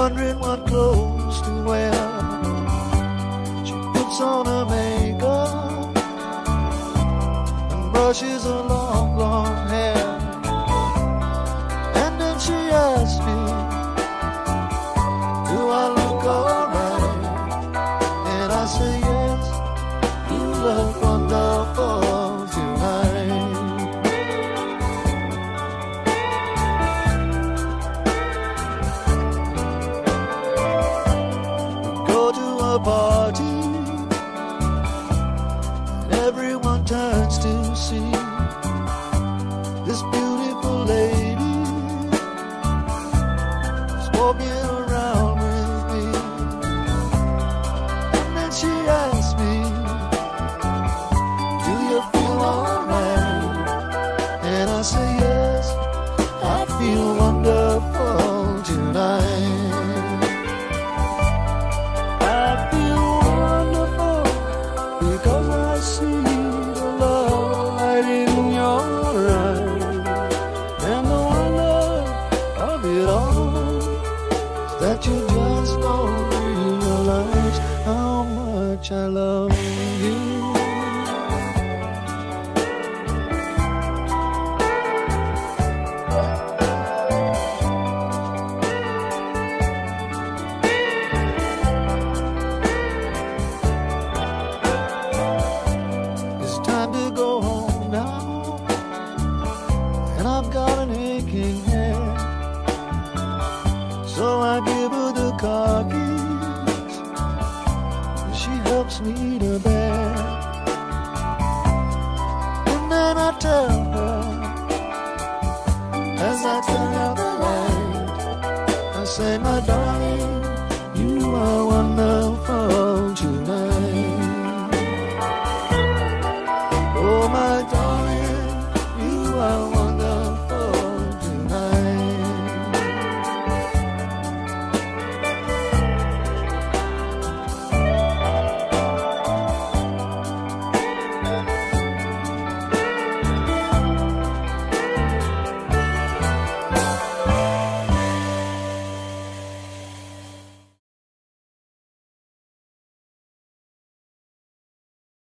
wondering what clothes to wear. On her makeup. And brushes her long blonde this beautiful lady. Is walking around with me. And then she asks me do you feel alright? And I say yes I feel wonderful that you just don't realize how much I love you. So I give her the car keys, and she helps me to bed. And then I tell her, as I turn out the light, I say, my darling,